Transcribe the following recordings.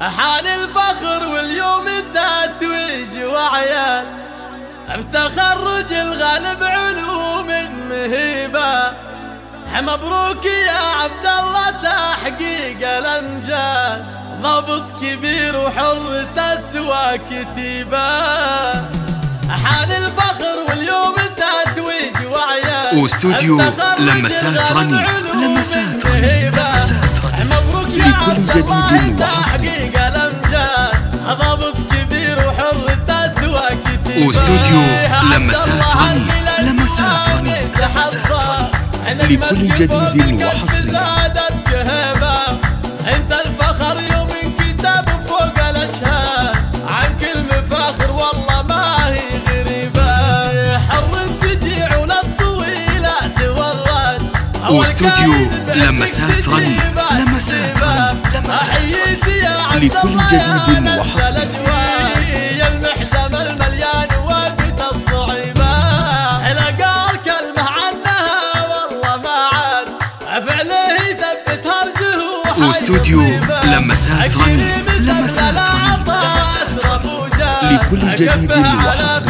حان الفخر واليوم التتويج وعيان. بتخرج الغالب علوم مهيبة. مبروك يا عبد الله تحقيق الأمجاد. ضبط كبير وحر تسوى كتيبة. حان الفخر واليوم التتويج وعيان. واستوديو لمسات رني. لمسات رني. مبروك لكل جديد وحصري ضابط كبير وحر تسوى كتير واستوديو لمسات رني لمسات رني لكل جديد وحصري. واستوديو لمسات رني لمسات رني لكل جديد وحصري. المحزم واستوديو. لمسات رني لمسات رني. لكل جديد وحصري.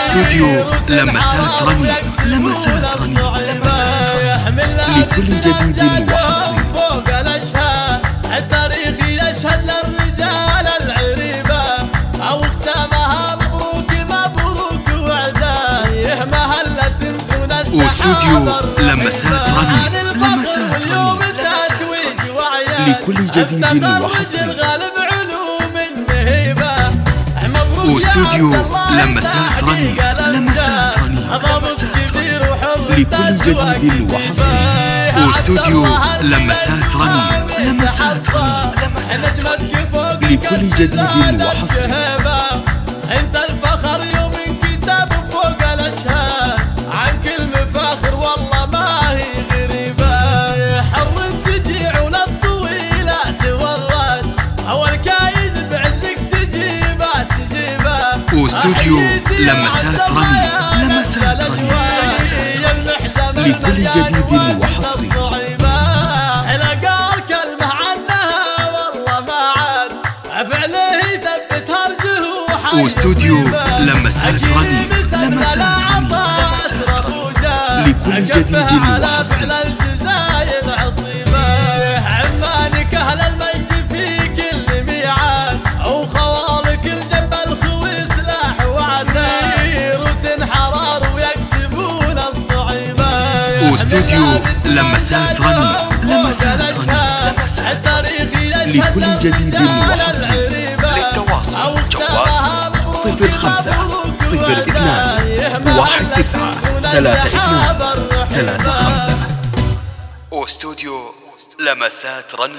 وعد واستوديو لمسات رني لمسات رني لكل جديد وحصري. فوق الاشهاد التاريخ يشهد للرجال العريبه أو ختامها مبروك مبروك وعدايه مهله واستوديو الرقيبة. لمسات رني عن الفخر لمسات رني واليوم التتويج وعيان لكل جديد وحصري. واستوديو عبد الله لمسات رني تحقيق لمسات رني ضابط كبير وحر لكل جديد وحصري. واستوديو لمسات رني لمسات رني لكل جديد وحصري. واستوديو لمسات رني يا لمسات رني المحزم لكل جديد وحصري. واستوديو. لمسات رني لمسات رني. لكل جديد وحصري. واستوديو لمسات رني لمسات رني لكل جديد وحصري. للتواصل جوال صفر خمسة صفر اثنان واحد تسعة ثلاثة اثنان ثلاثة خمسة واستوديو لمسات رني